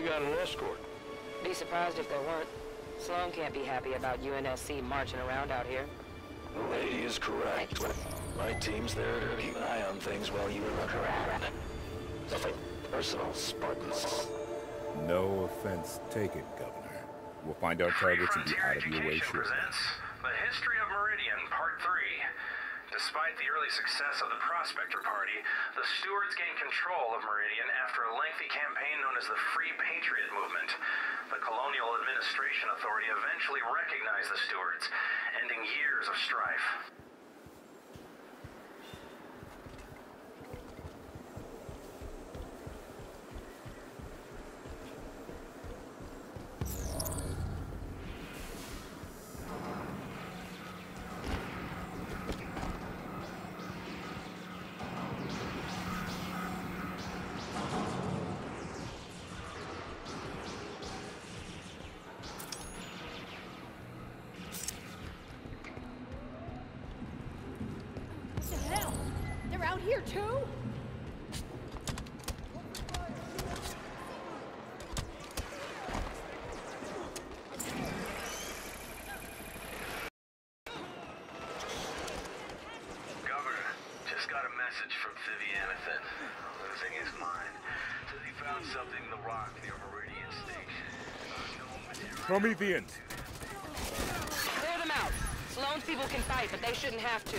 we got an escort. Be surprised if there weren't. Sloan can't be happy about UNSC marching around out here. The lady is correct. My team's there to keep an eye on things while you look around. Nothing personal, Spartans. No offense taken, Governor. We'll find our targets and be out of your way shortly. presents The History of Meridian, Part 3. Despite the early success of the Prospector Party, the Stewards gained control of Meridian after a lengthy campaign known as the Free Patriot Movement. The Colonial Administration Authority eventually recognized the Stewards, ending years of strife. Prometheans! Clear them out. Sloan's people can fight, but they shouldn't have to.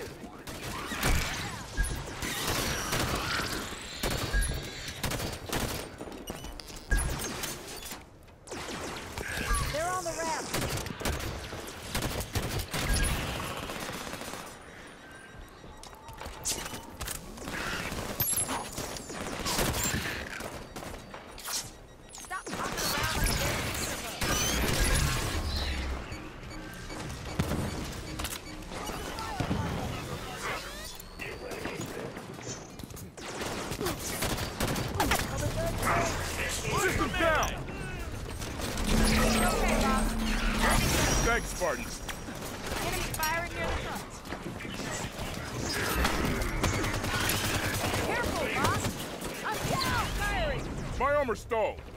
Stalled.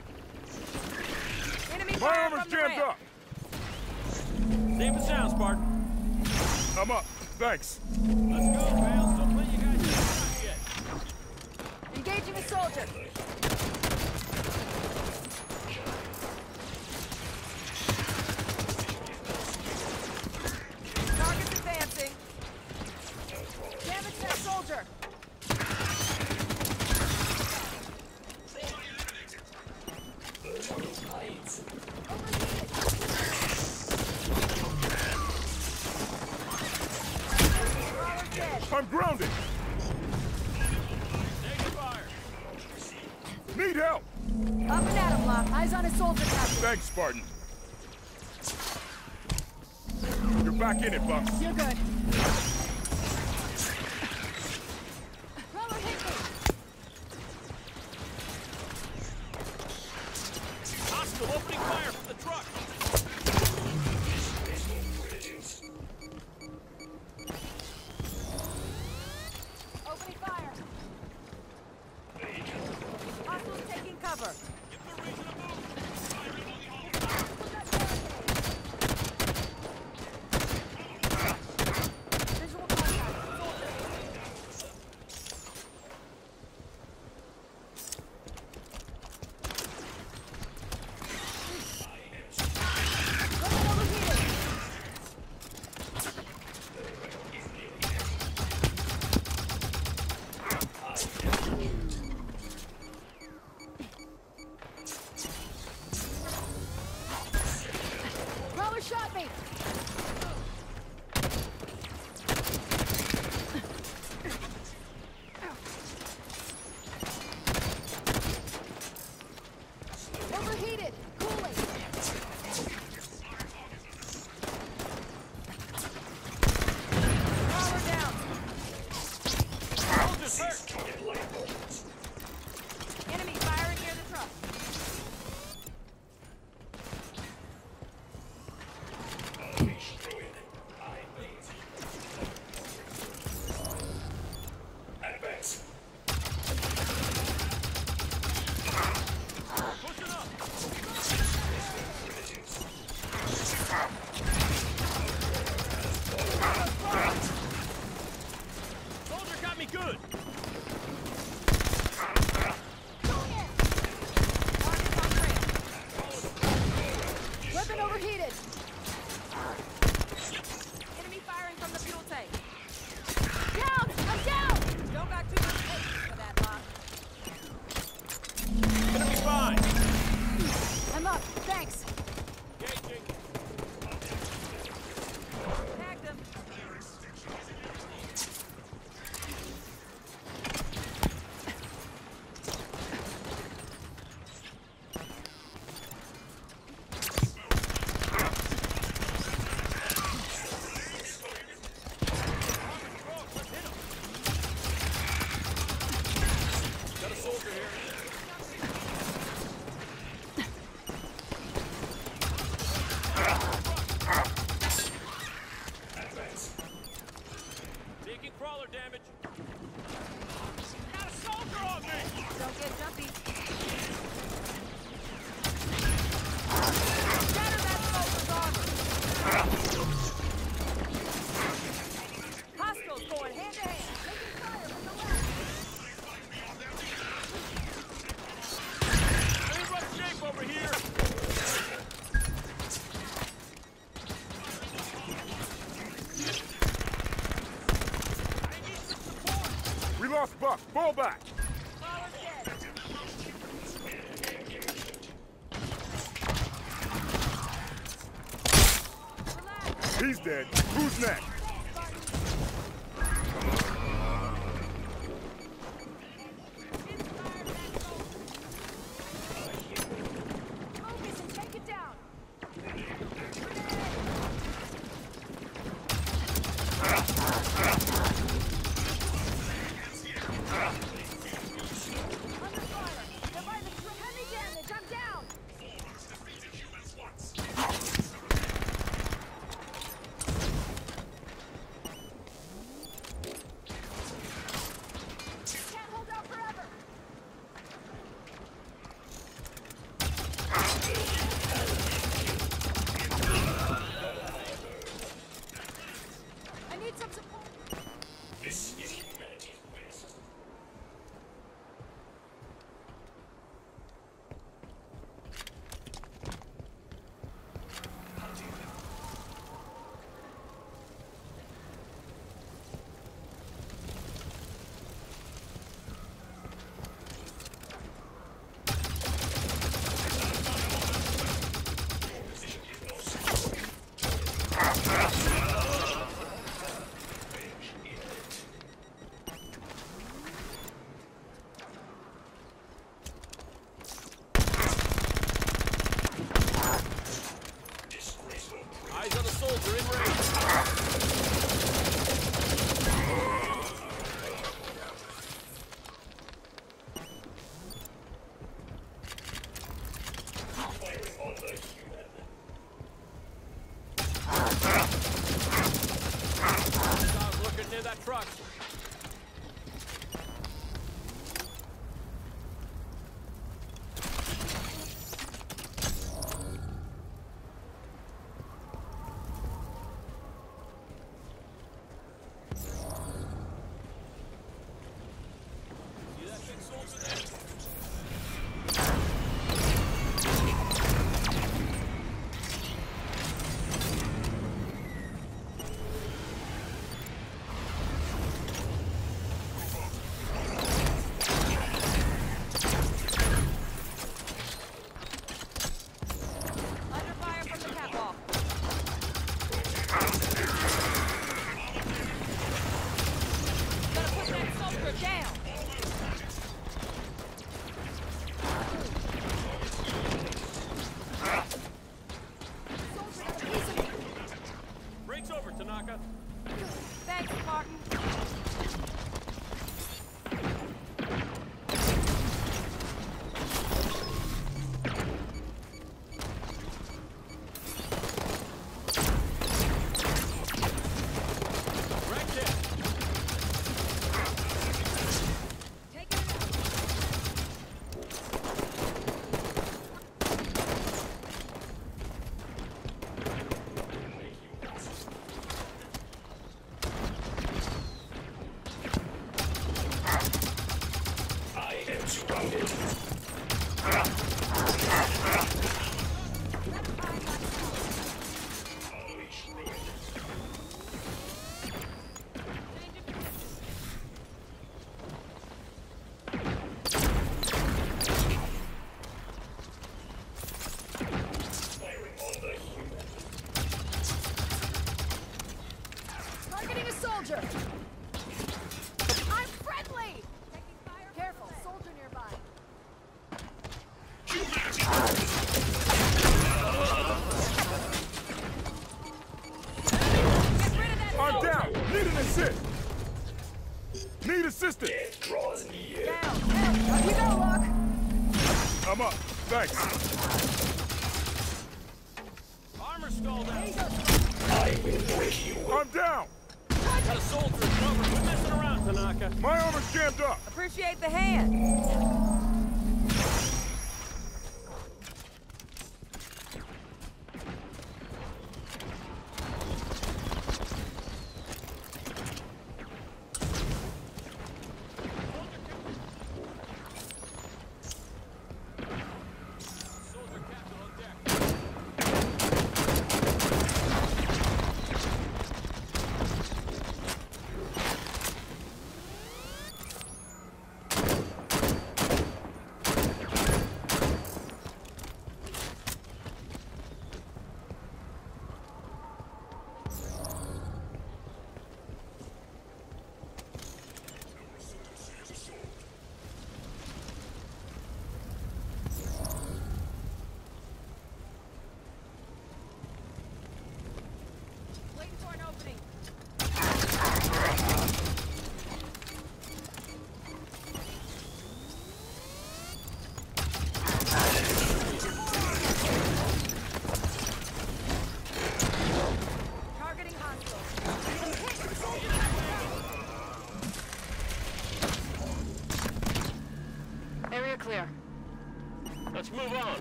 Ah!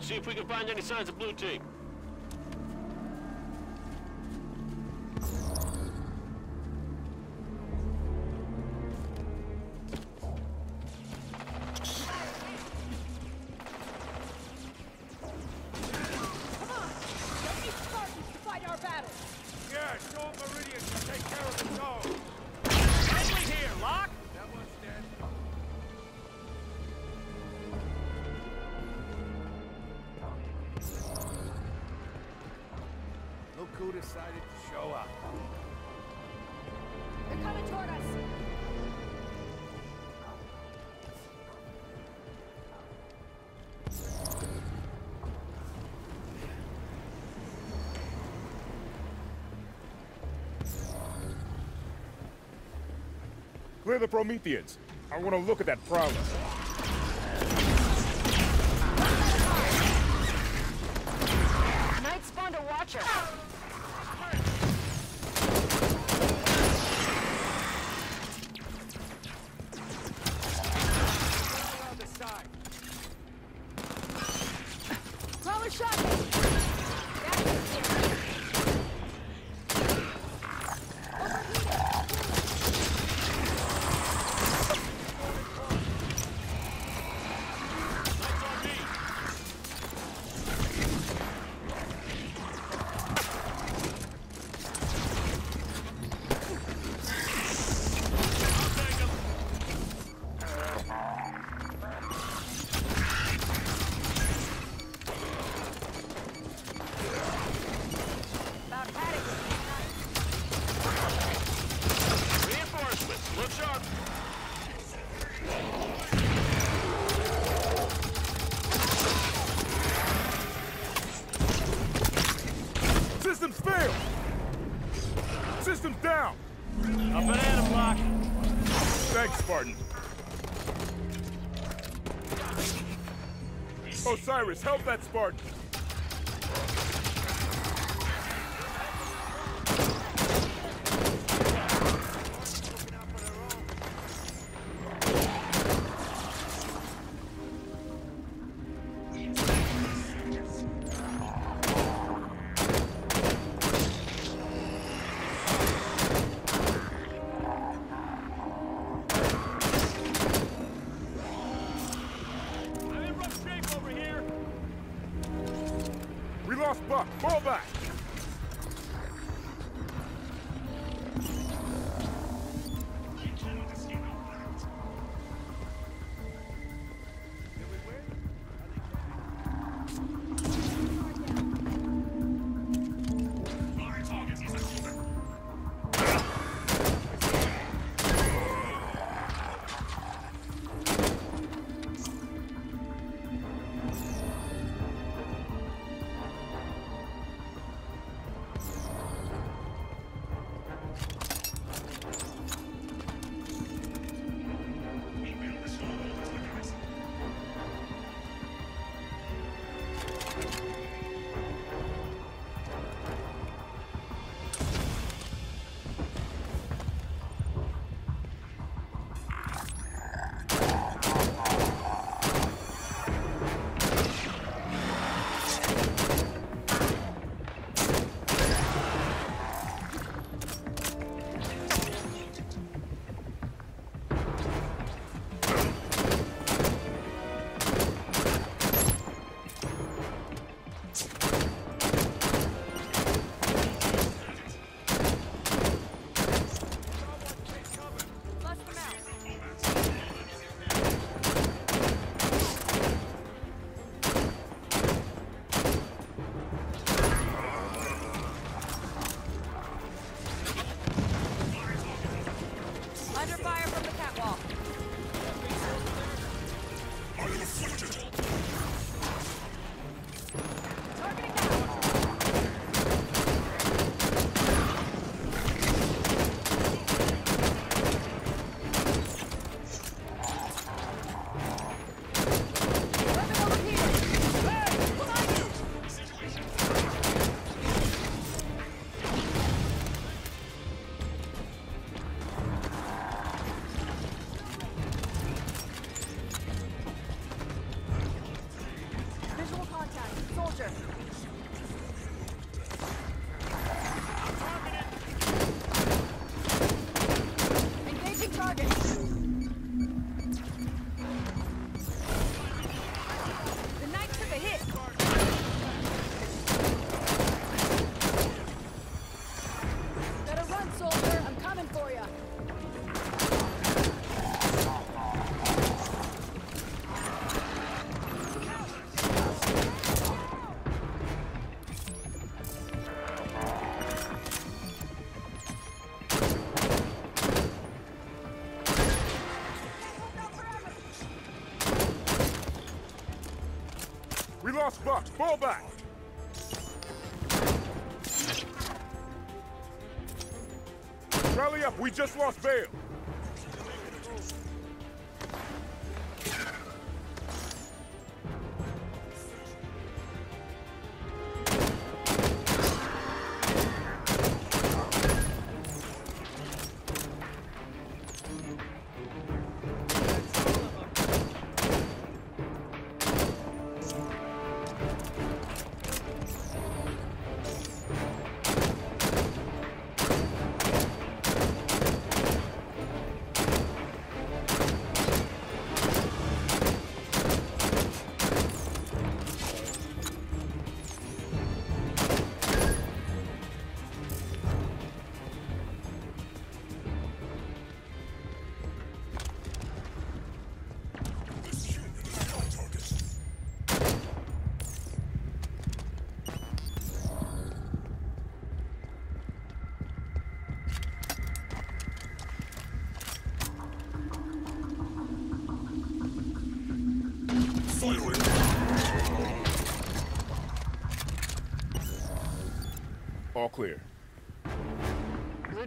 See if we can find any signs of blue team. Clear the Prometheans. I want to look at that prowler. Knight spawned a watcher. down! A banana block. Thanks, Spartan. Osiris, help that Spartan! Fall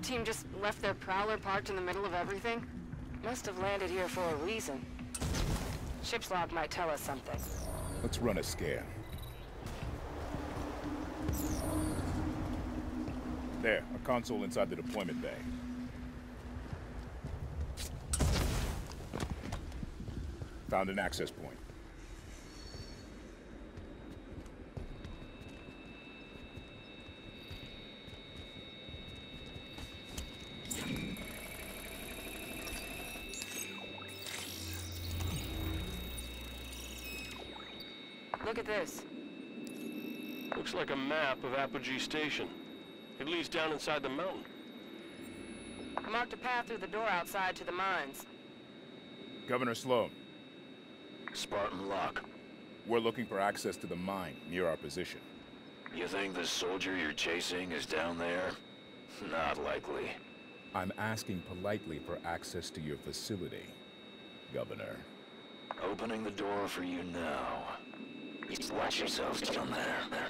team just left their prowler parked in the middle of everything? Must have landed here for a reason. Ship's log might tell us something. Let's run a scan. There, a console inside the deployment bay. Found an access at this. Looks like a map of Apogee Station. It leads down inside the mountain. I marked a path through the door outside to the mines. Governor Sloan, Spartan Locke. we're looking for access to the mine near our position. You think the soldier you're chasing is down there? Not likely. I'm asking politely for access to your facility, Governor. Opening the door for you now. Watch yourselves down there.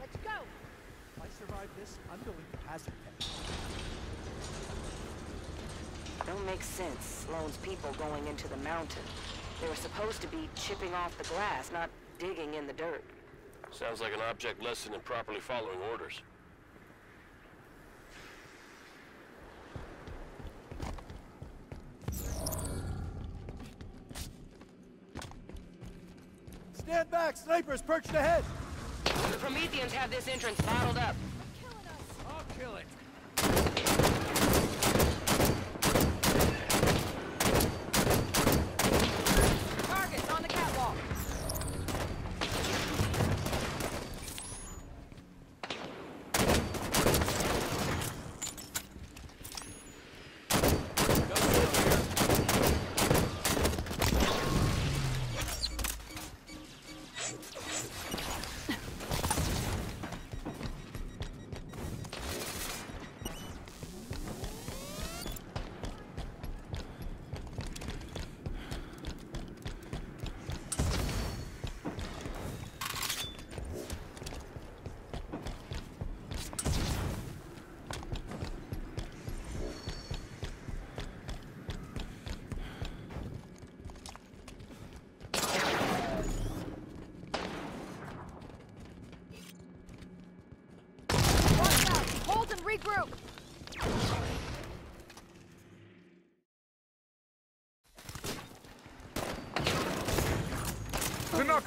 Let's go! If I survive this, I'm going hazard pay. Don't make sense, Sloan's people going into the mountain. They were supposed to be chipping off the glass, not digging in the dirt. Sounds like an object lesson in properly following orders. Stand back! Snipers perched ahead! The Prometheans have this entrance bottled up.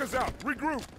Tanaka's out! Regroup!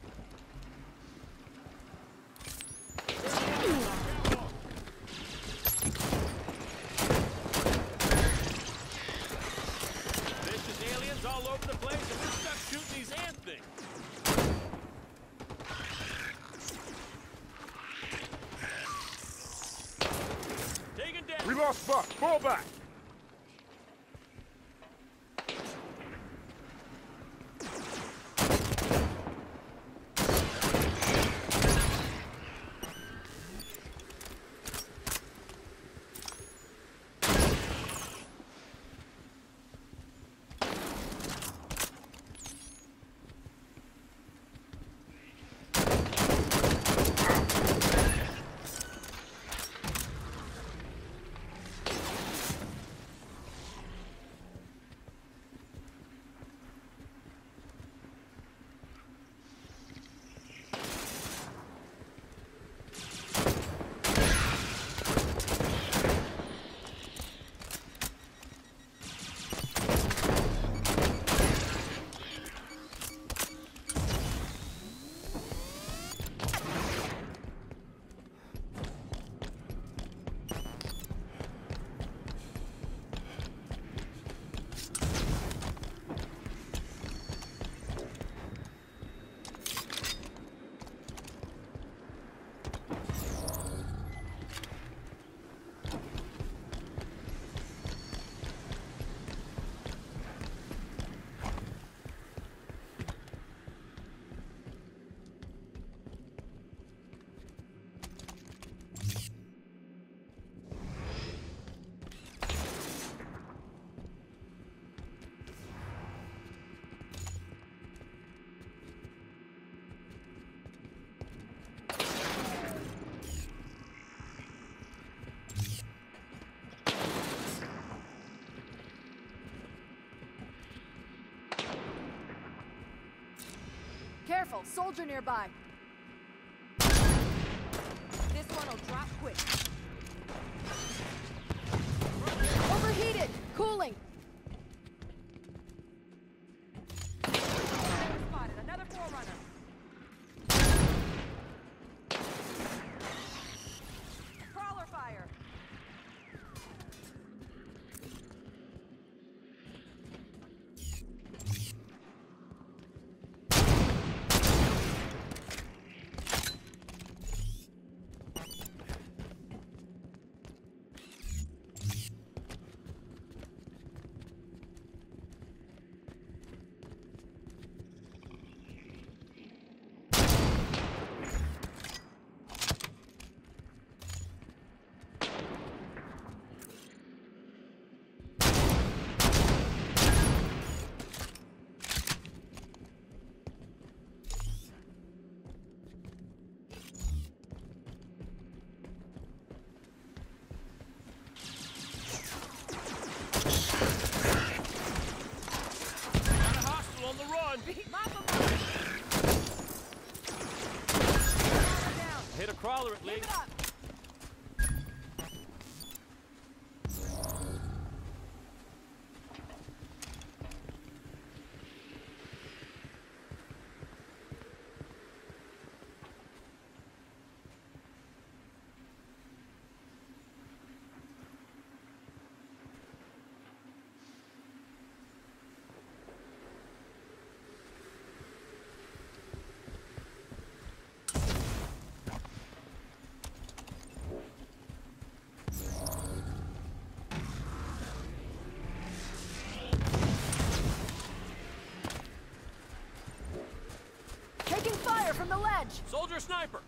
Careful, soldier nearby. This one will drop quick. Overheated! Cooling! Spotted another forerunner. Crawler fire! Got a hostile on the run. Hit a crawler at least. Taking Soldier sniper.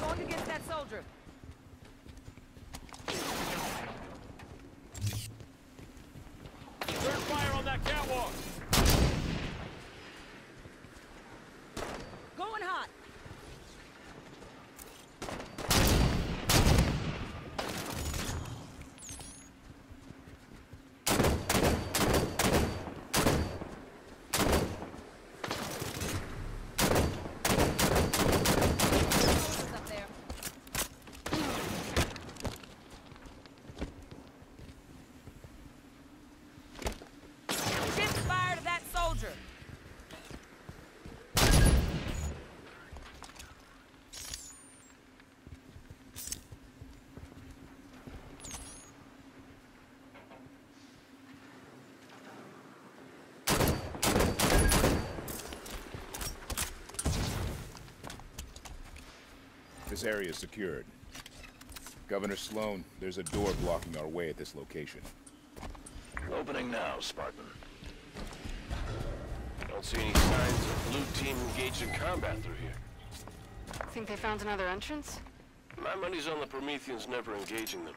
Going against that soldier. Third fire on that catwalk. Going hot! This area is secured. Governor Sloan, there's a door blocking our way at this location. Opening now, Spartan. Don't see any signs of blue team engaged in combat through here. Think they found another entrance? My money's on the Prometheans never engaging them.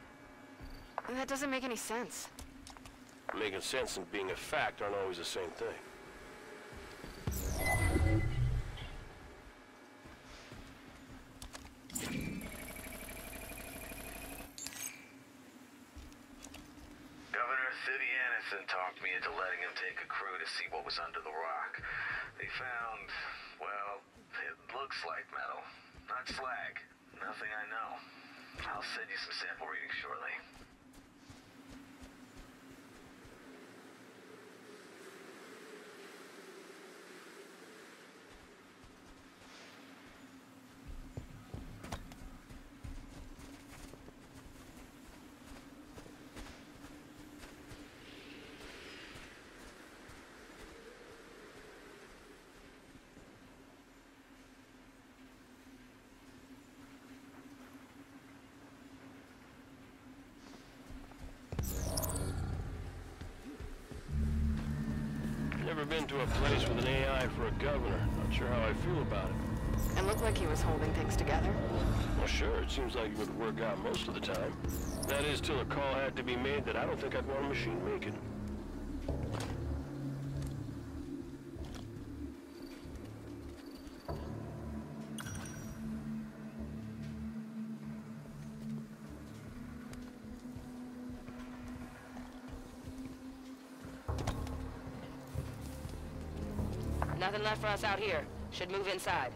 That doesn't make any sense. Making sense and being a fact aren't always the same thing. Governor Thidianison talked me into letting him take a crew to see what was under the rock. They found, well, it looks like metal. Not slag. Nothing I know. I'll send you some sample readings shortly. Never been to a place with an AI for a governor. Not sure how I feel about it. It looked like he was holding things together. Well, sure, it seems like it would work out most of the time. That is, till a call had to be made that I don't think I'd want a machine making. Nothing left for us out here. Should move inside.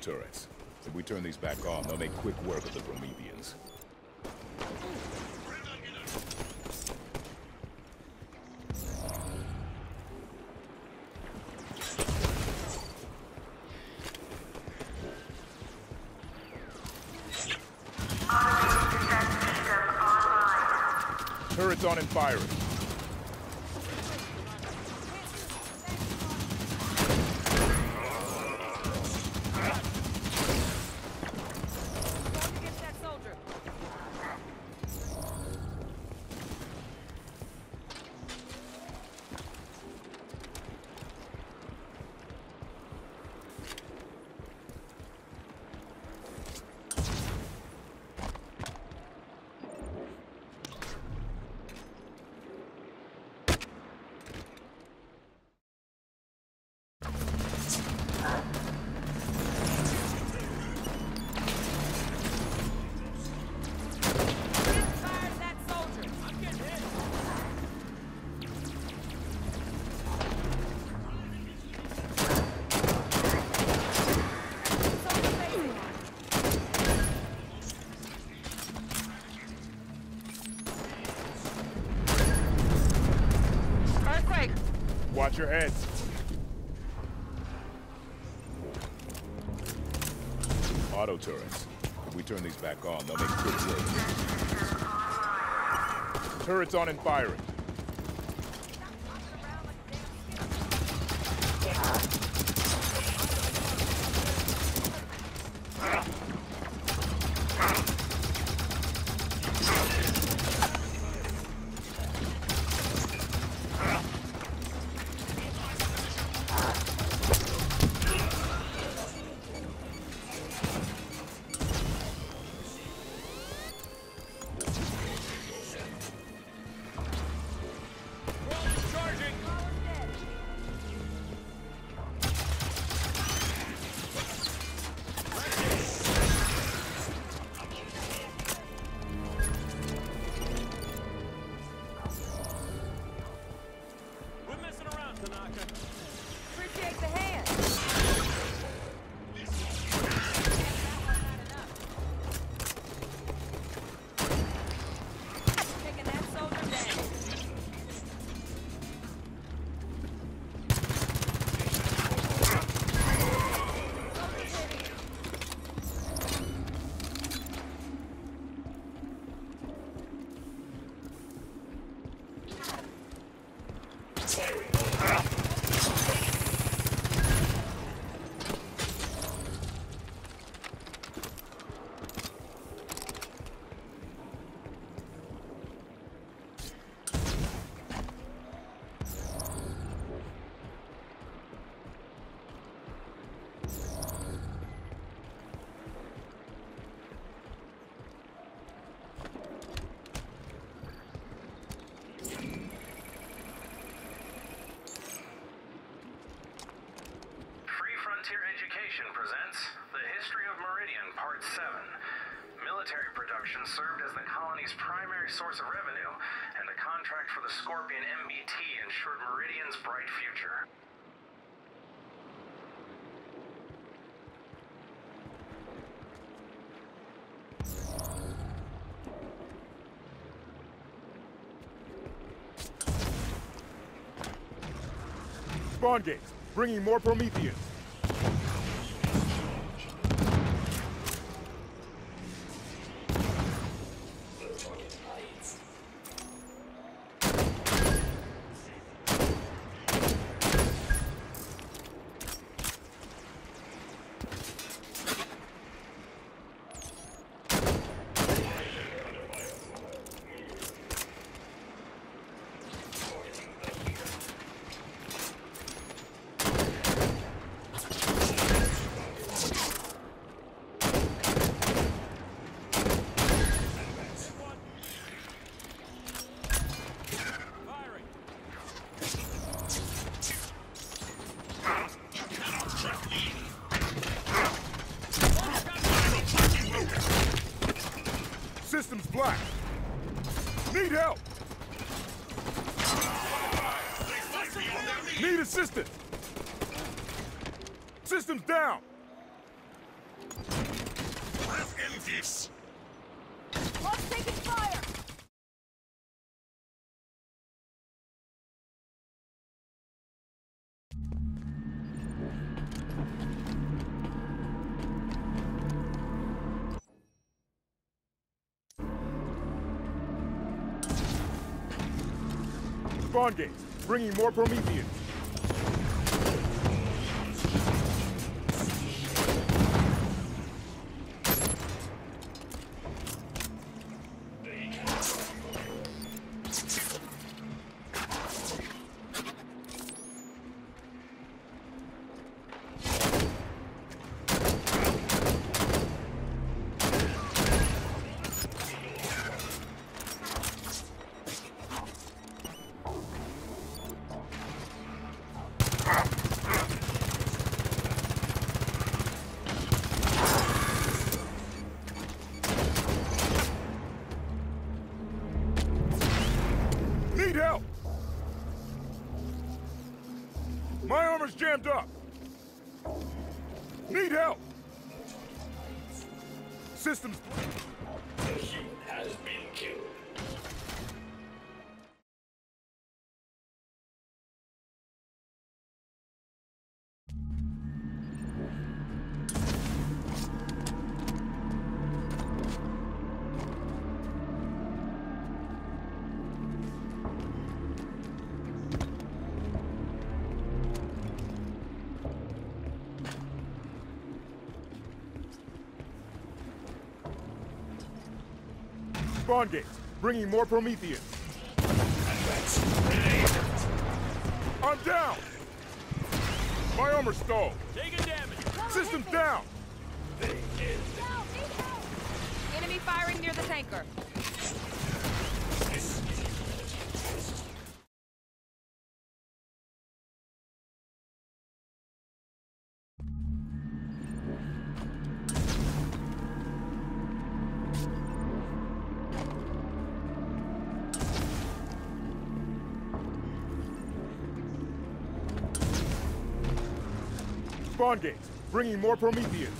Turrets. If we turn these back on, they'll make quick work of the Prometheans. Watch your heads. Auto turrets. If we turn these back on, they'll make quick work. Turrets on and firing. Served as the colony's primary source of revenue, and the contract for the Scorpion MBT ensured Meridian's bright future. Spawn gates, bringing more Prometheans. Firing. Systems black. Need help. Need assistance. Systems down. Locke's taking fire! Spawn gates, bringing more Prometheans. Jammed up! Spawn gates, bringing more Prometheans. I'm down! My armor stalled. Taking damage. Systems down! Down! Need help! Enemy firing near the tanker. Spawn gates, bringing more Prometheans.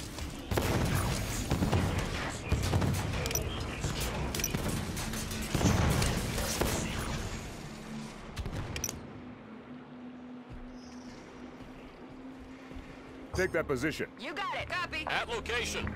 Take that position. You got it. Copy. At location.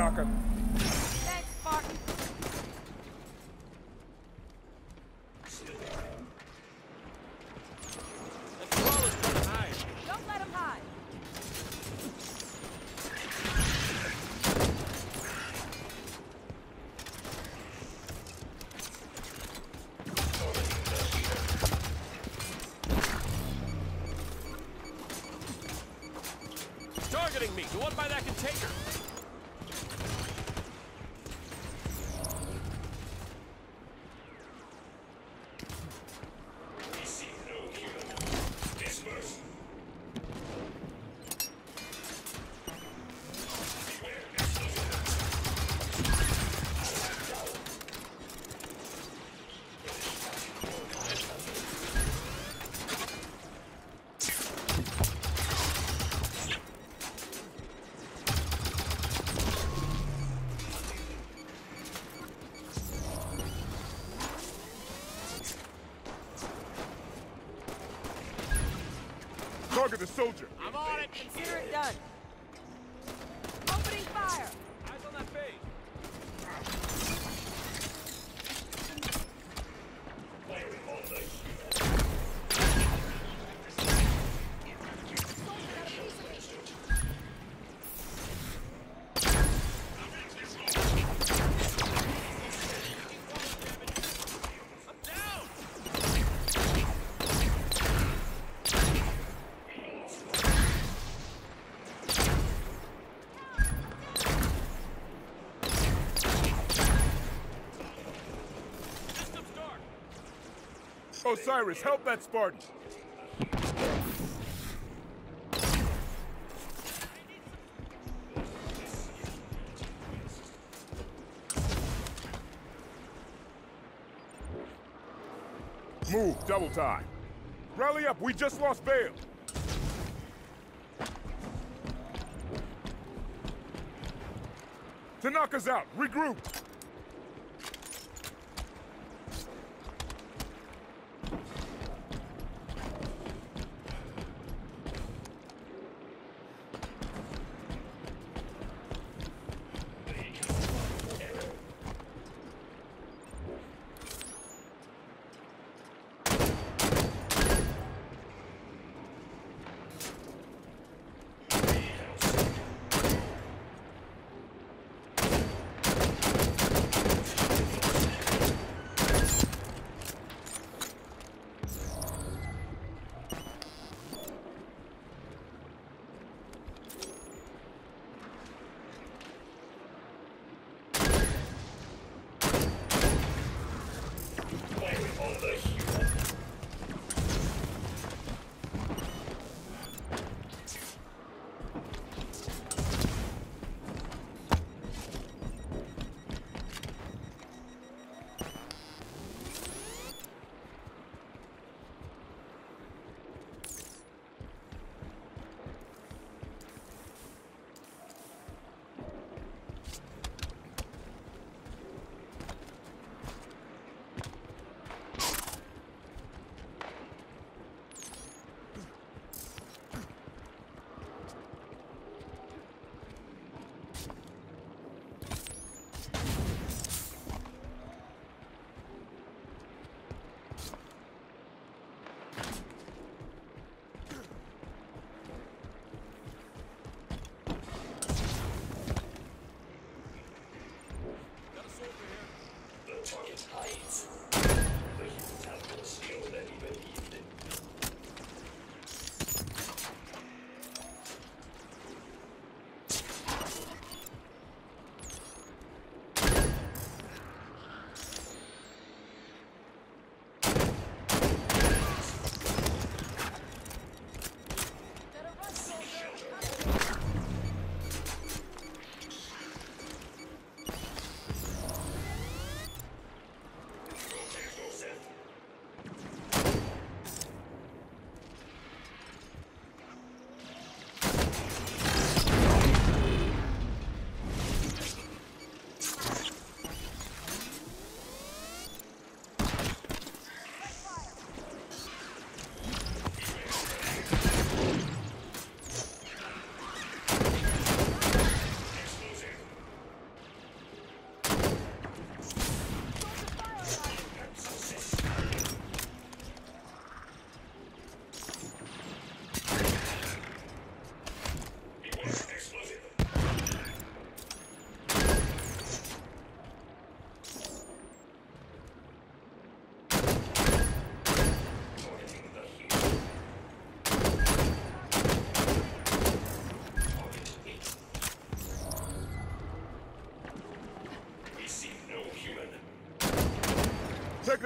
All right, the soldier. I'm on it. Consider it done. Osiris, help that Spartan. Move, double time. Rally up, we just lost Vale. Tanaka's out, regroup.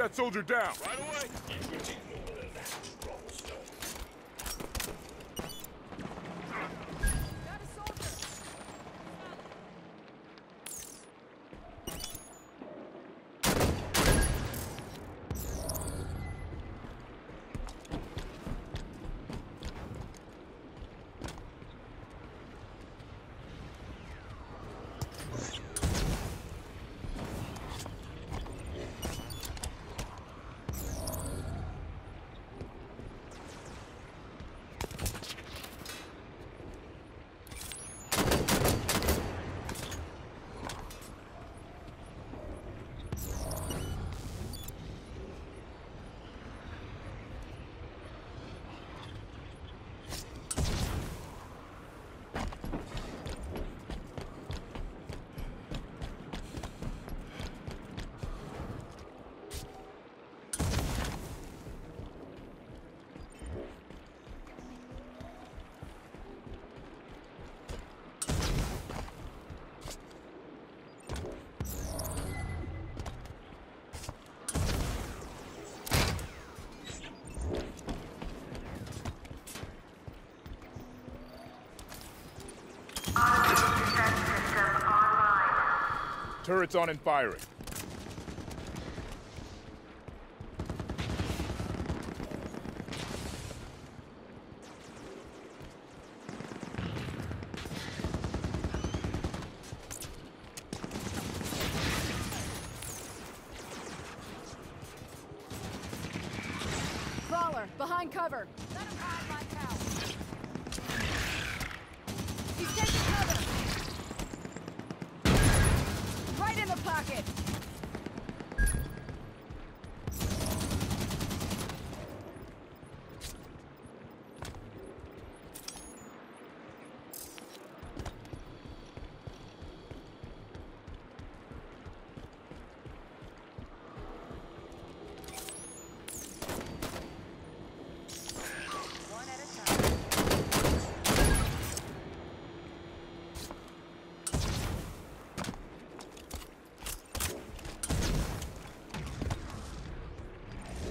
that soldier down. Right Turret's on and firing.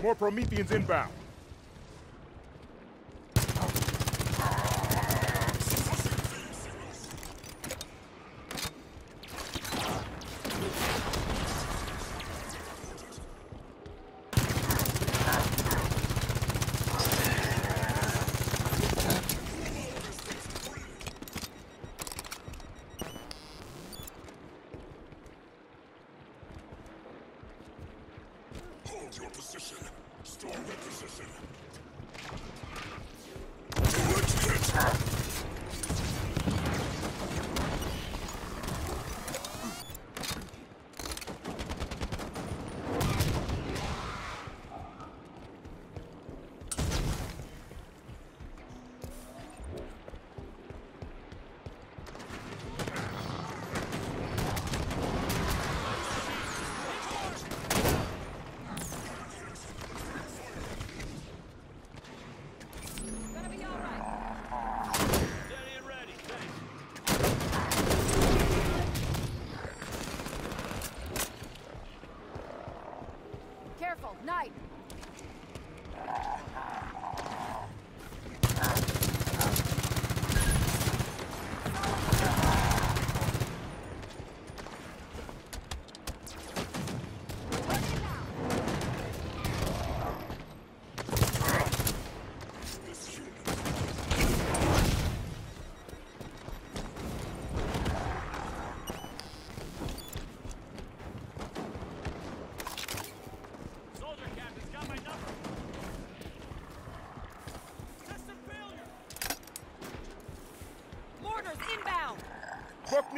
More Prometheans inbound.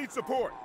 need support.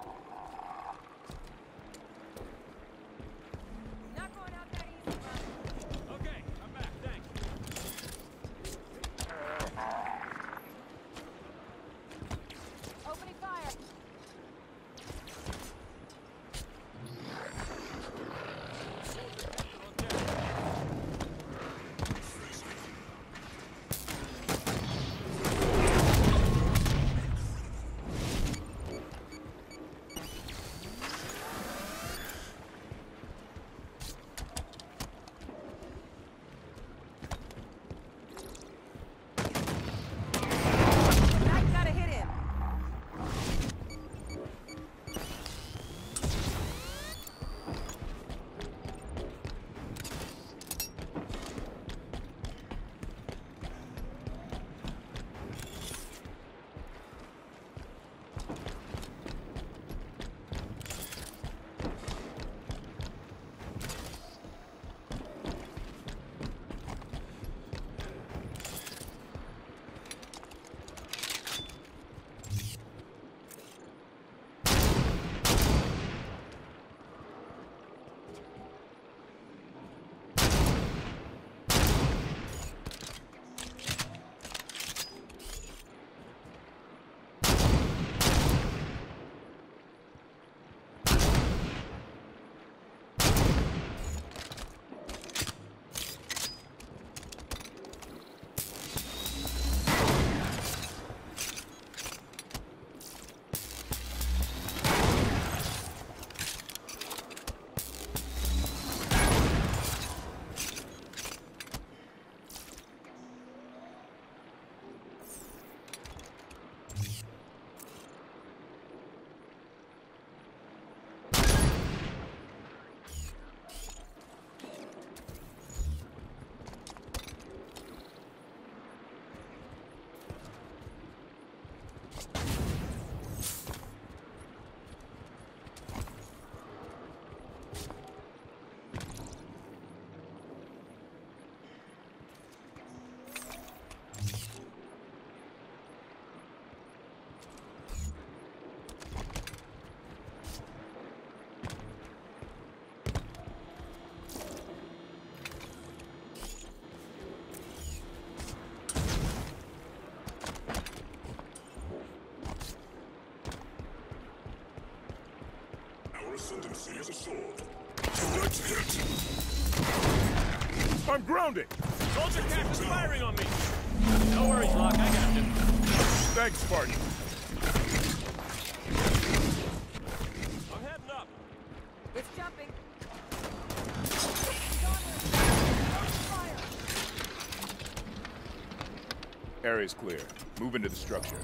Your ascendancy is assured. Let's hit! I'm grounded! Soldier captain's firing on me! No worries, Locke. I got you. Thanks, Spartan. I'm heading up. It's jumping. Area's clear. Move into the structure.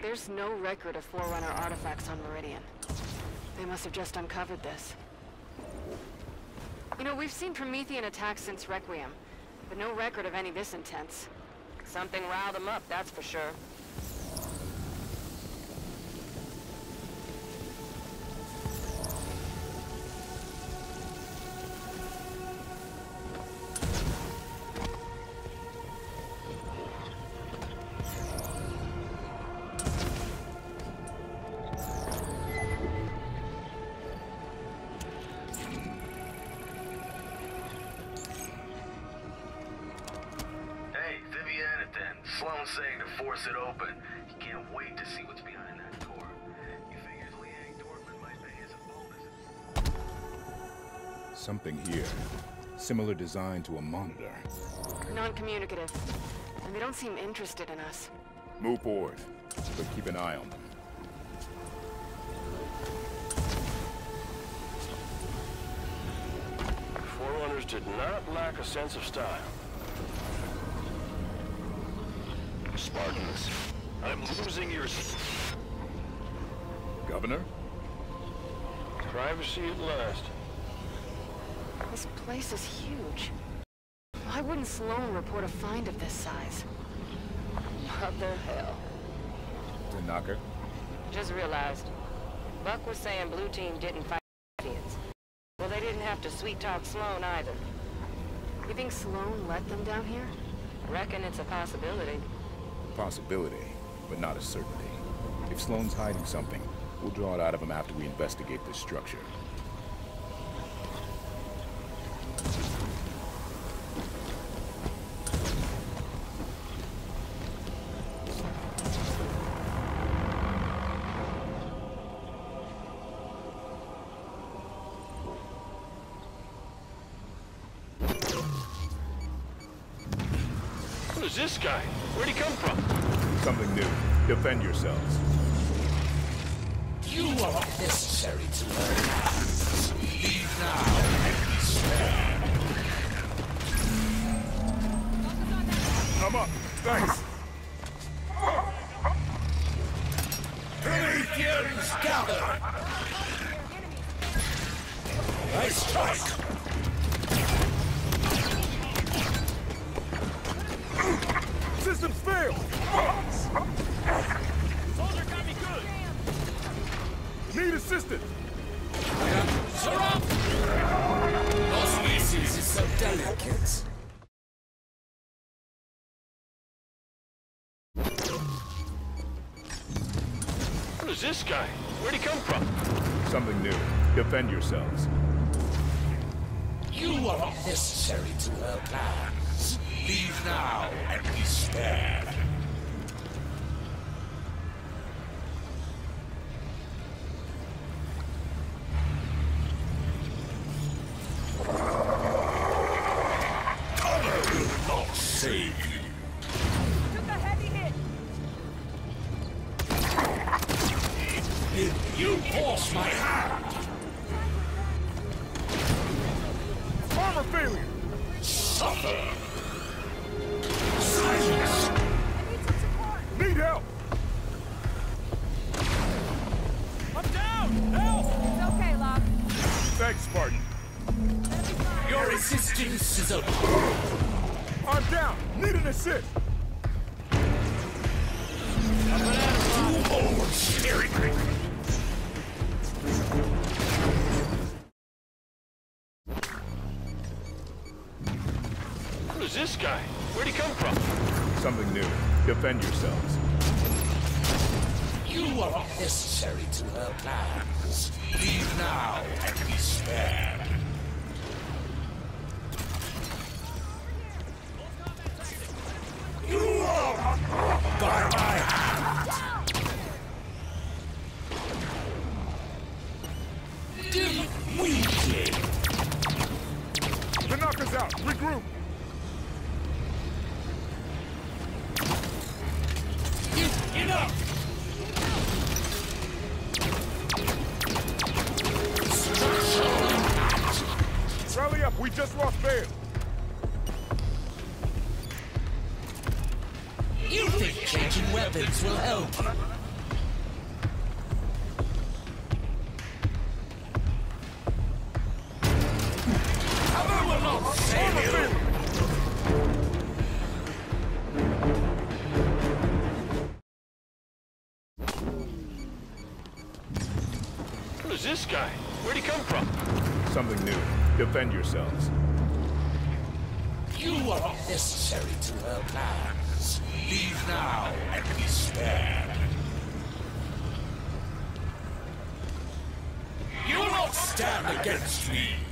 There's no record of Forerunner artifacts on Meridian. They must have just uncovered this. You know, we've seen Promethean attacks since Requiem, but no record of any this intense. Something riled them up, that's for sure. Something here. Similar design to a monitor. Non-communicative. And they don't seem interested in us. Move forward, but keep an eye on them. Forerunners did not lack a sense of style. Spartans, I'm losing your... Governor? Privacy at last. This place is huge. Why wouldn't Sloan report a find of this size? Mother hell. Tanaka? Just realized. Buck was saying Blue Team didn't fight Indians. Well, they didn't have to sweet-talk Sloan either. You think Sloan let them down here? Reckon it's a possibility. Possibility, but not a certainty. If Sloan's hiding something, we'll draw it out of him after we investigate this structure. Yourselves. You are not necessary to learn. Leave now and be spared. I'm up. Thanks. Is this guy? Where'd he come from? Something new. Defend yourselves. You are not necessary to her plans. Leave now and be spared. come from? Something new. Defend yourselves. You are necessary to her plans. Leave now and be spared. You will not stand against me!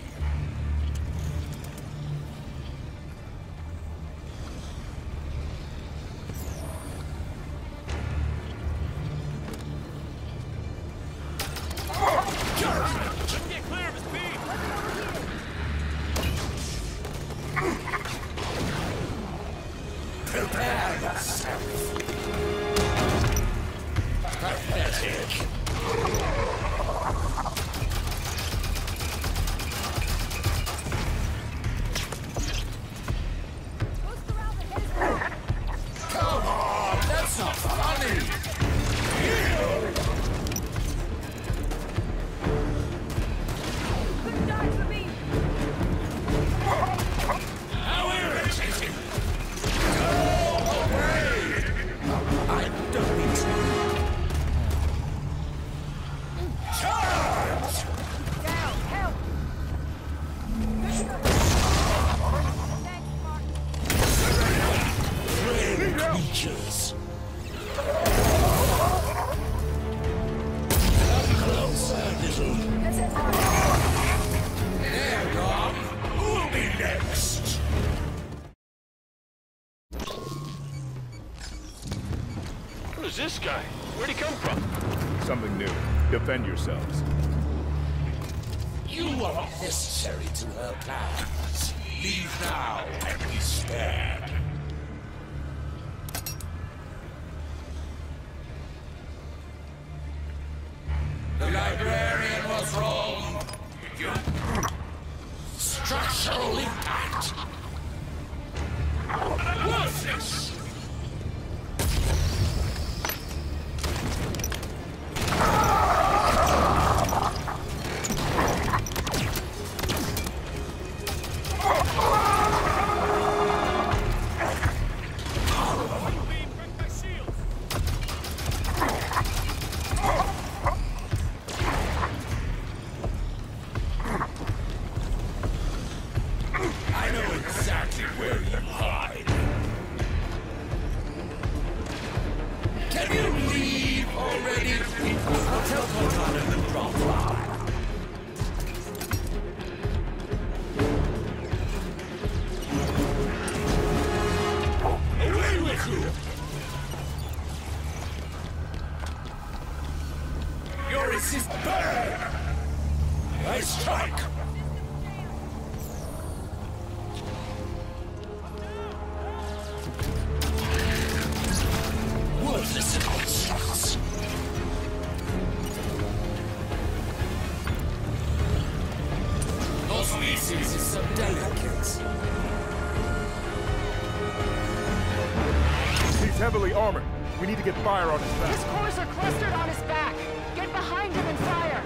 fire on his back. His cores are clustered on his back. Get behind him and fire.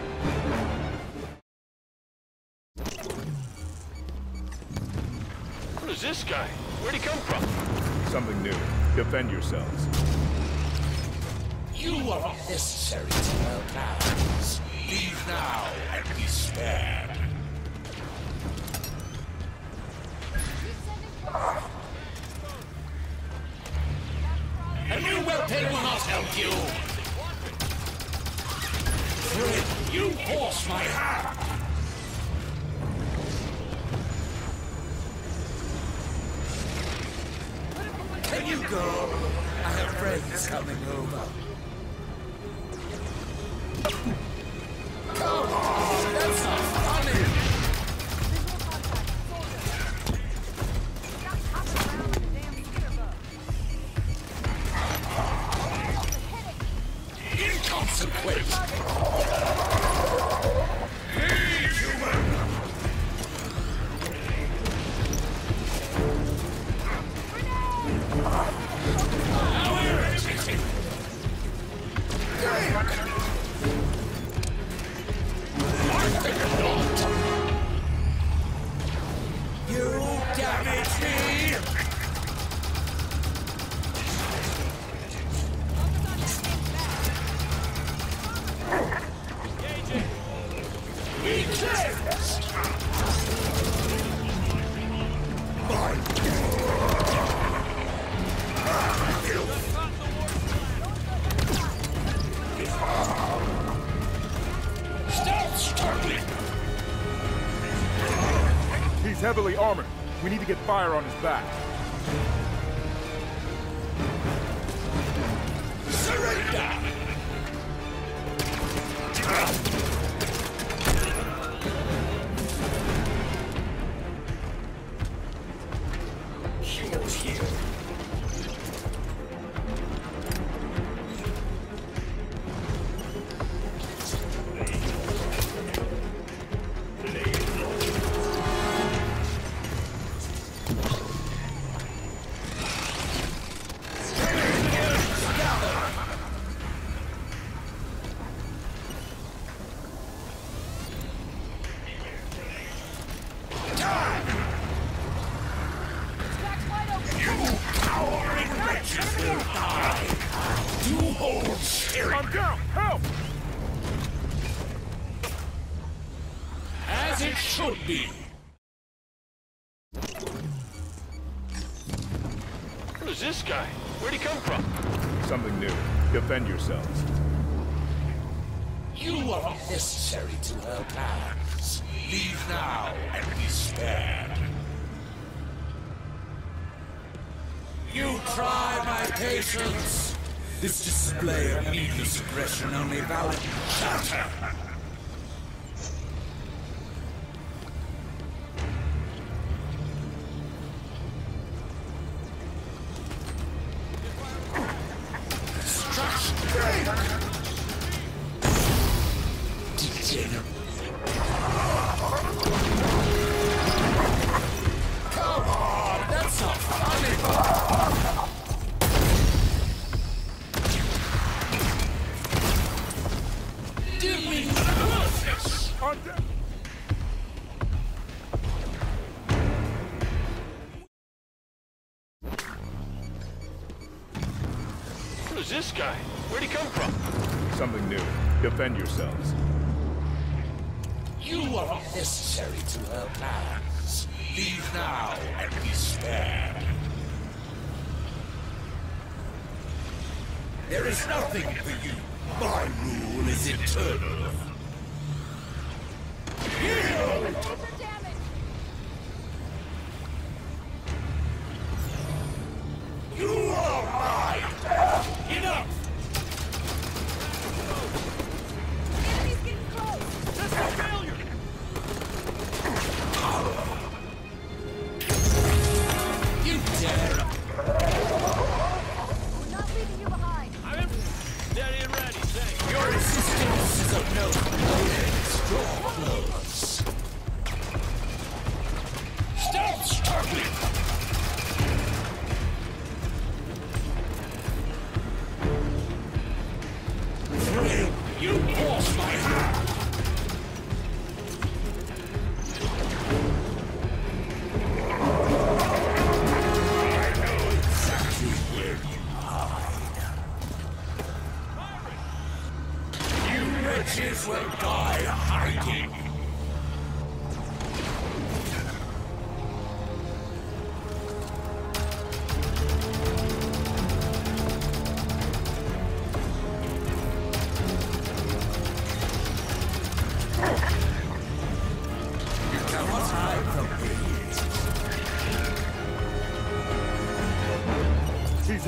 What is this guy? Where'd he come from? Something new. Defend yourselves. You are this fire on his back. this guy? Where'd he come from? Something new. Defend yourselves. You are necessary to her plans. Leave now and be spared. You try my patience! This display of needless aggression only validates.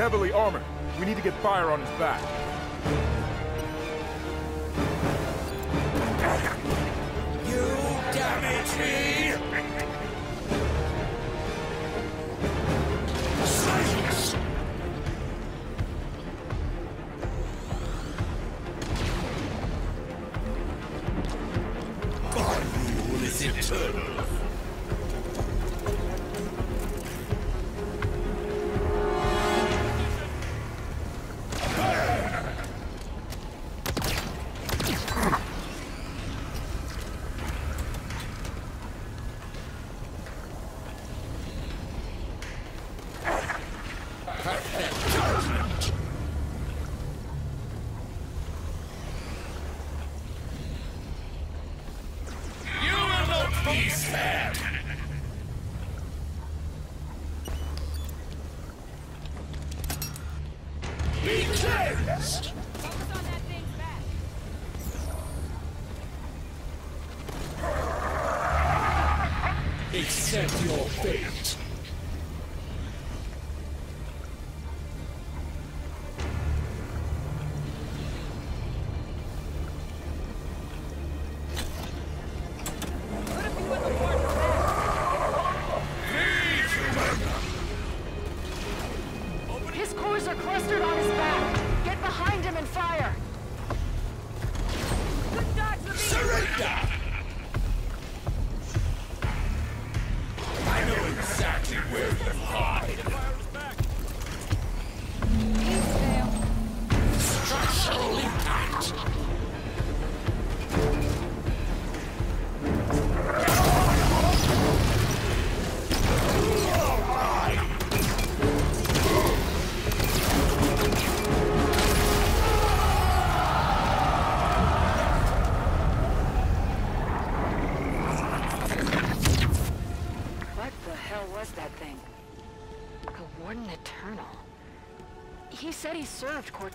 Heavily armored. We need to get fire on his back.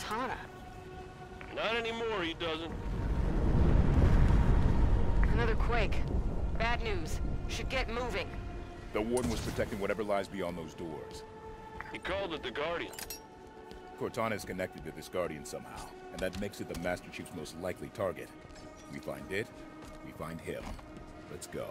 Served Cortana. Not anymore, he doesn't. Another quake. Bad news. Should get moving. The Warden was protecting whatever lies beyond those doors. He called it the Guardian. Cortana is connected to this Guardian somehow, and that makes it the Master Chief's most likely target. We find it, we find him. Let's go.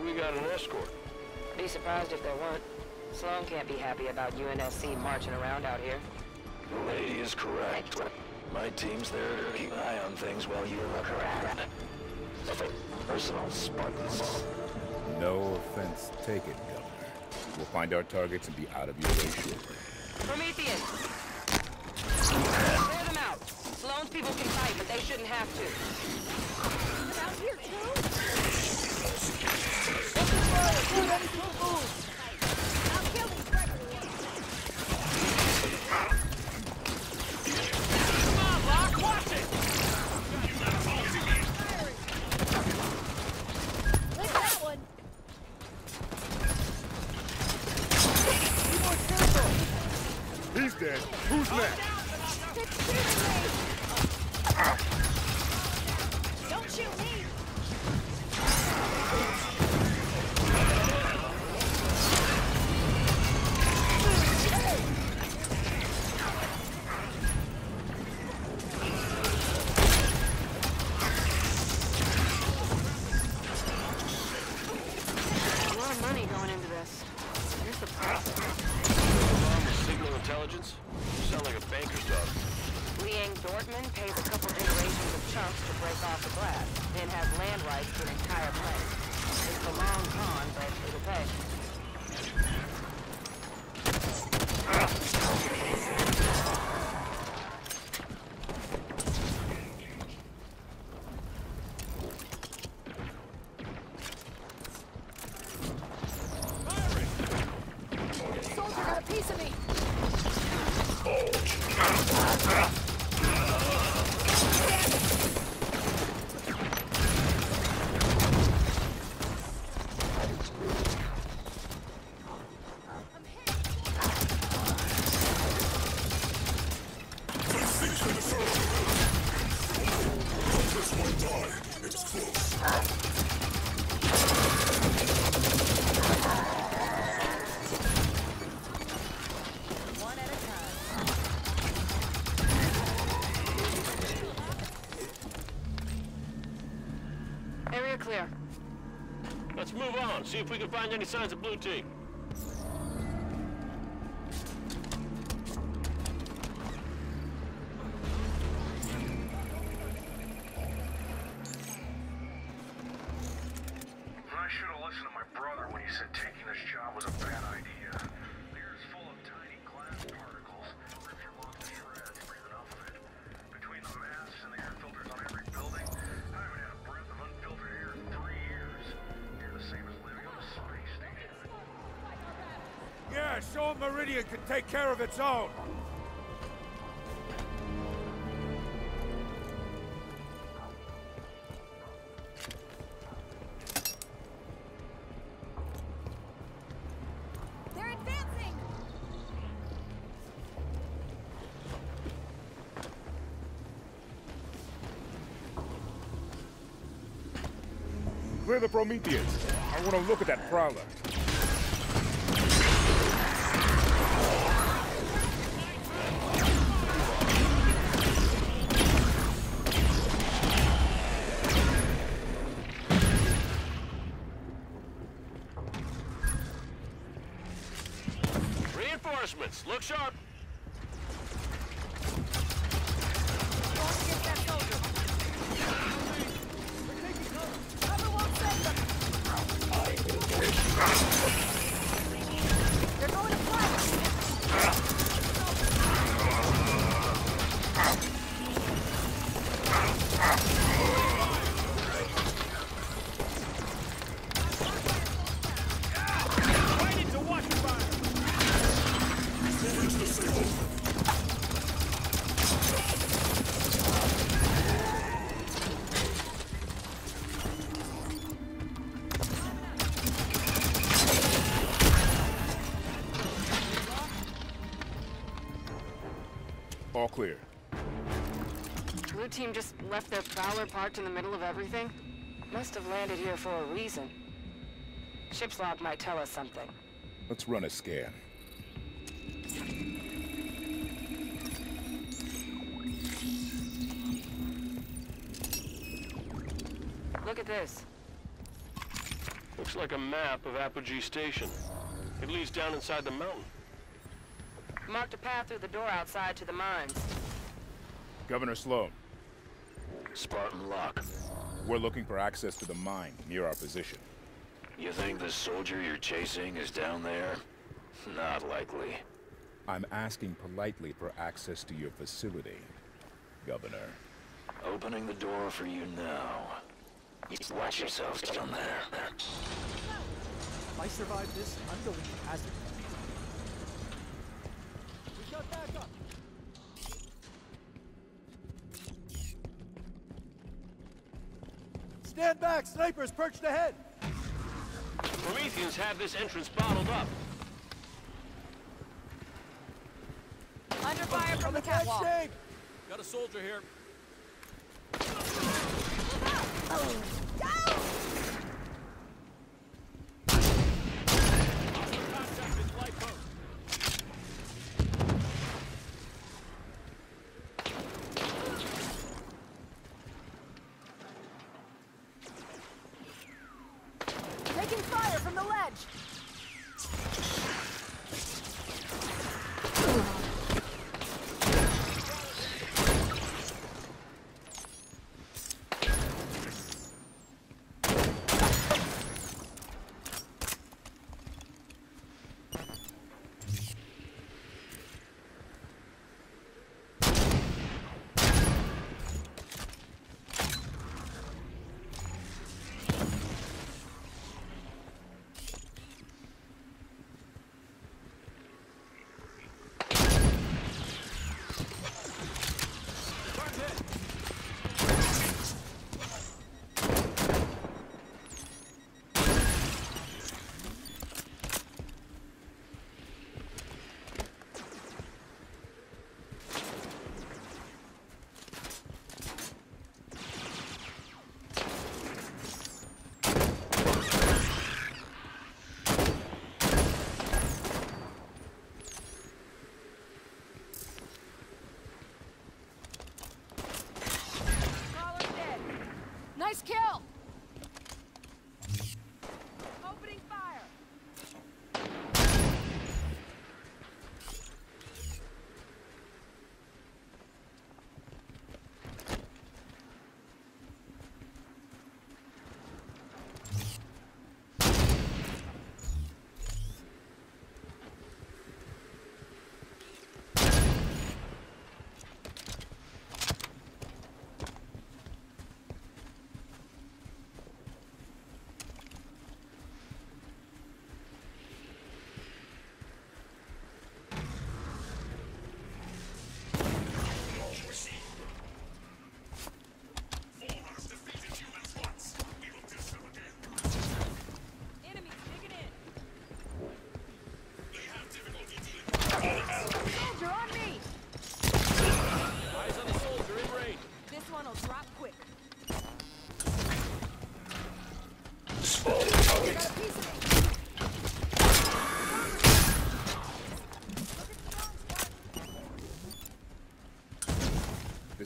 Like we got an escort. Be surprised if there weren't. Sloan can't be happy about UNSC marching around out here. The lady is correct. My team's there to keep an eye on things while you look around. Personal Spartans. No offense taken, Governor. We'll find our targets and be out of your way shortly. Prometheans! Clear them out. Sloan's people can fight, but they shouldn't have to. Out here, too? Let's go! See if we can find any signs of blue team. Of its own. Clear the Prometheans. I want to look at that prowler. Reinforcements, look sharp. They're going to flank. Left their prowler parked in the middle of everything? Must have landed here for a reason. Ship's log might tell us something. Let's run a scan. Look at this. Looks Looks like a map of Apogee Station. It leads down inside the mountain. Marked a path through the door outside to the mines. Governor Sloan, Spartan Locke. we're looking for access to the mine near our position. You think the soldier you're chasing is down there? Not likely. I'm asking politely for access to your facility, Governor. Opening the door for you now. Watch yourself down there. If I survive this, I'm going to hazard. We got backup. Stand back! Snipers perched ahead! Prometheans have this entrance bottled up. Under fire from the Catch catwalk. Shade! Got a soldier here. Contact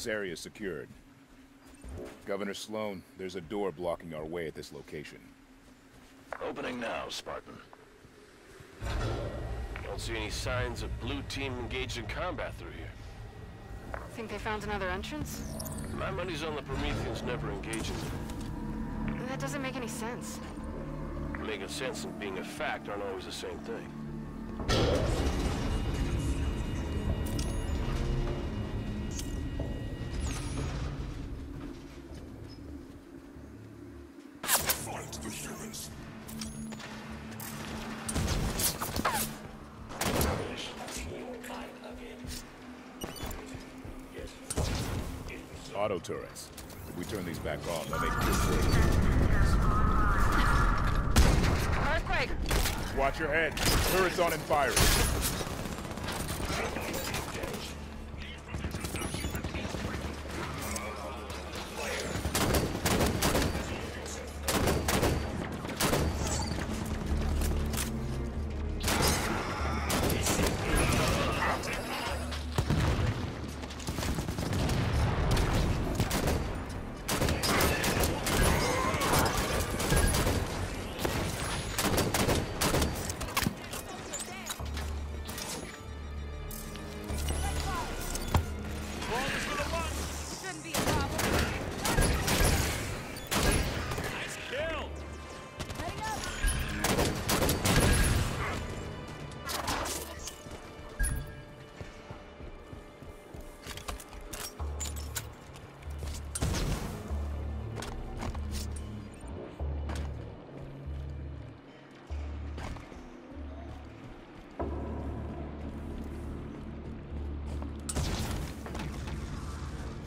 This area secured. Governor Sloan, there's a door blocking our way at this location. Opening now, Spartan. Don't see any signs of blue team engaged in combat through here. Think they found another entrance? My money's on the Prometheans never engaging them. That doesn't make any sense. Making sense and being a fact aren't always the same thing. Auto turrets. If we turn these back on, they'll make good work. Earthquake! Watch your head. Turrets on and firing.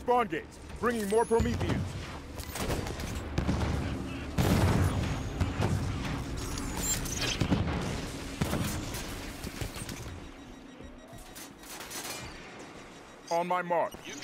spawn gates, bringing more Prometheans. On my mark. You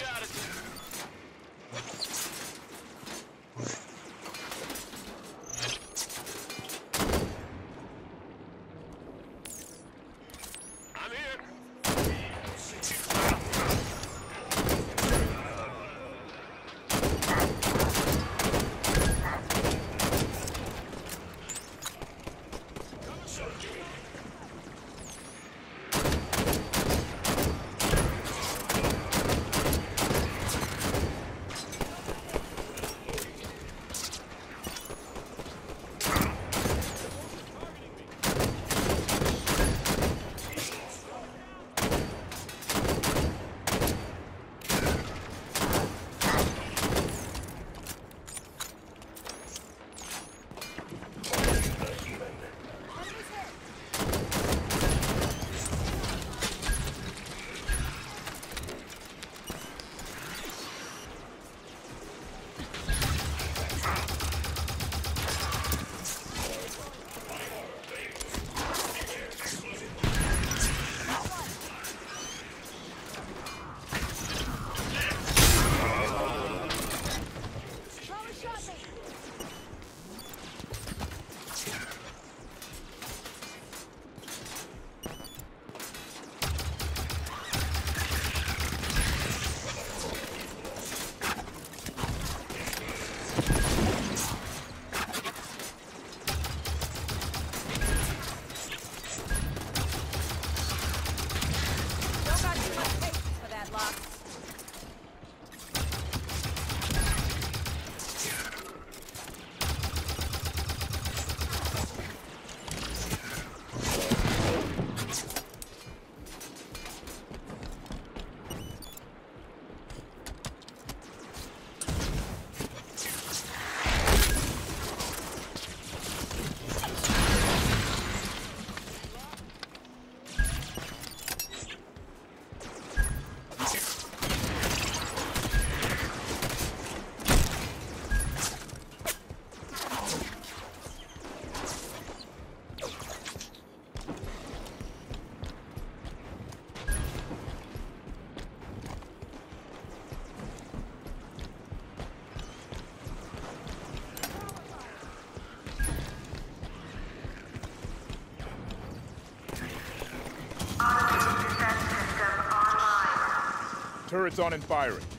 Turret's on and firing.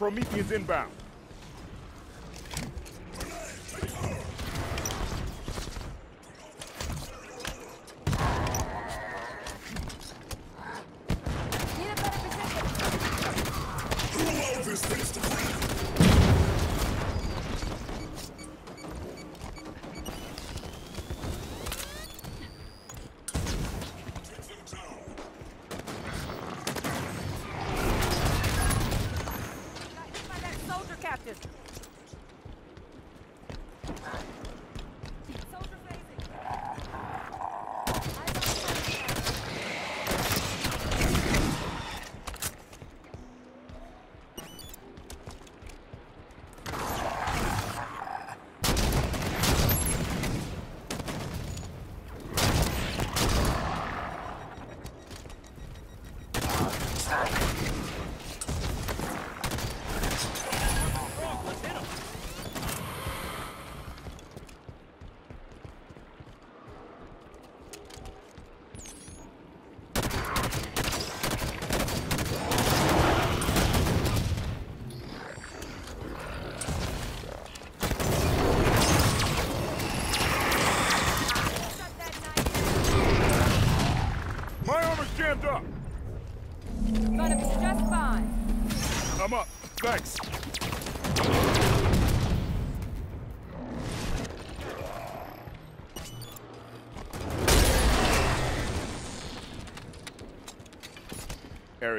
Prometheans inbound.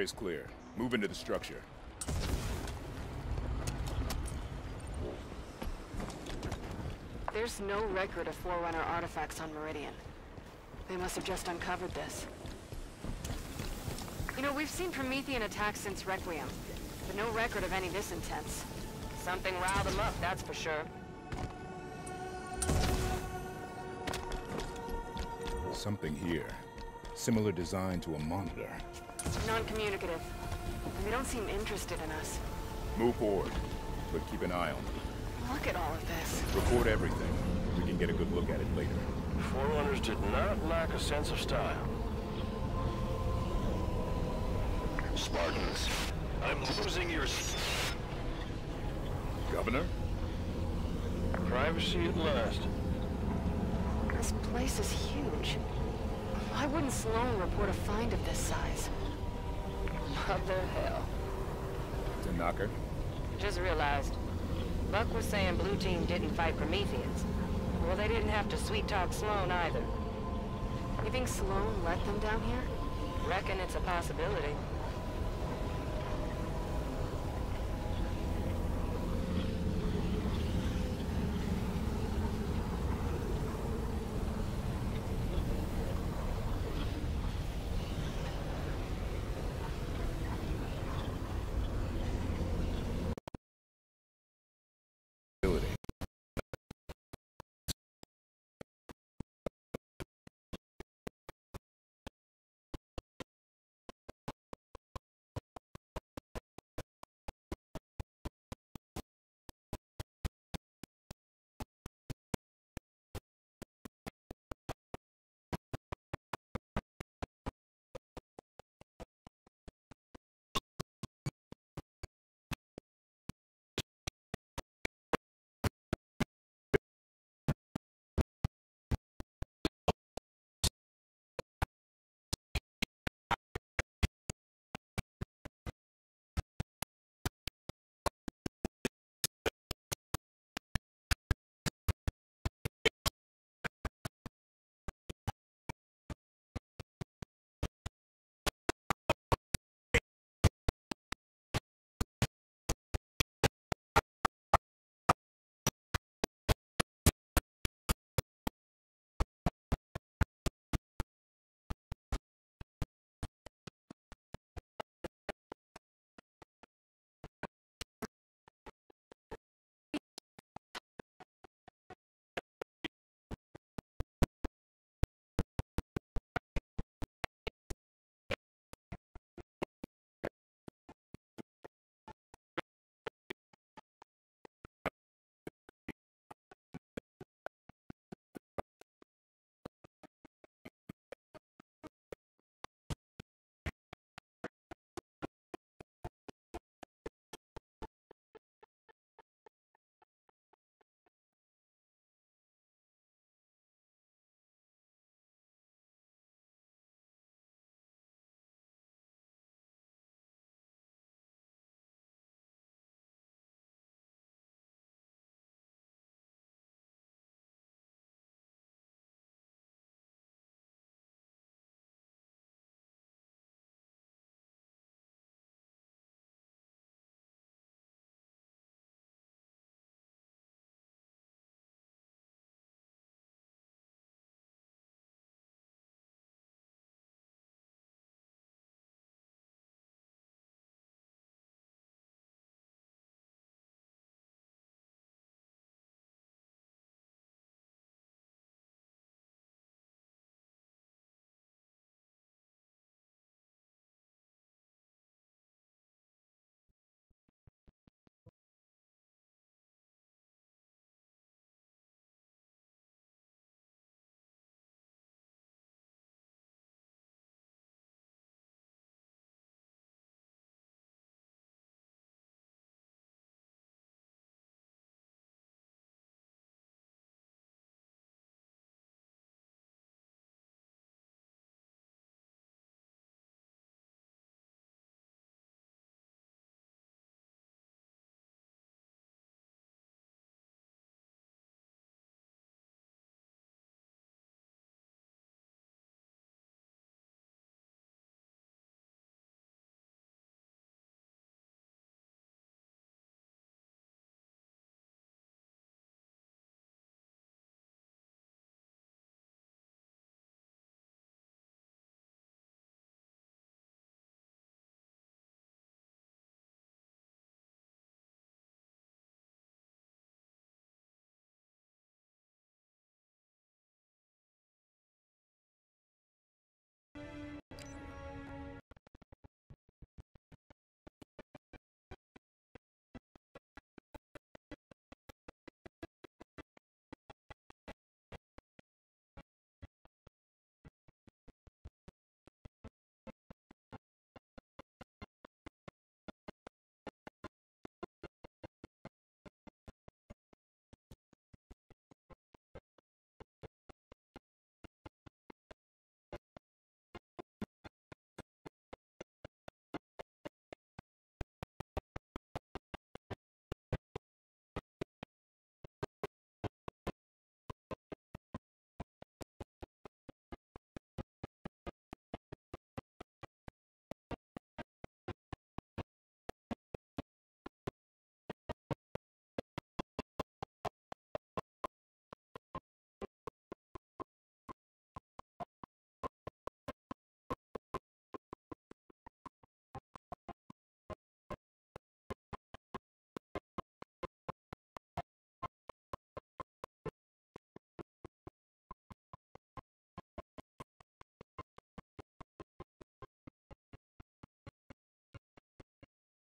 Area's clear. Move into the structure. There's no record of Forerunner artifacts on Meridian. They must have just uncovered this. You know, we've seen Promethean attacks since Requiem, but no record of any this intense. Something riled them up, that's for sure. Something here. Similar design to a monitor. Non-communicative. And they don't seem interested in us. Move forward, but keep an eye on them. Look at all of this. Record everything. We can get a good look at it later. Forerunners did not lack a sense of style. Spartans, I'm losing your... s- Governor? Privacy at last. This place is huge. Why wouldn't Sloan report a find of this size? Mother hell. It's a knocker. Just realized. Buck was saying Blue Team didn't fight Prometheans. Well, they didn't have to sweet-talk Sloan either. You think Sloan let them down here? Reckon it's a possibility.